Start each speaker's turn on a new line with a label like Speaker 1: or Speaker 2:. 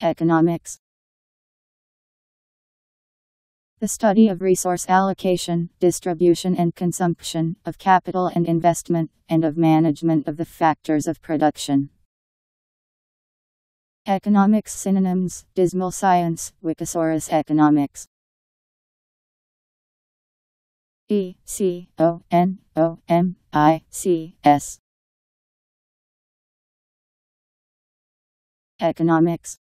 Speaker 1: Economics The study of resource allocation, distribution and consumption, of capital and investment, and of management of the factors of production. Economics synonyms, dismal science, Wikisaurus economics. E C O N O M I C S Economics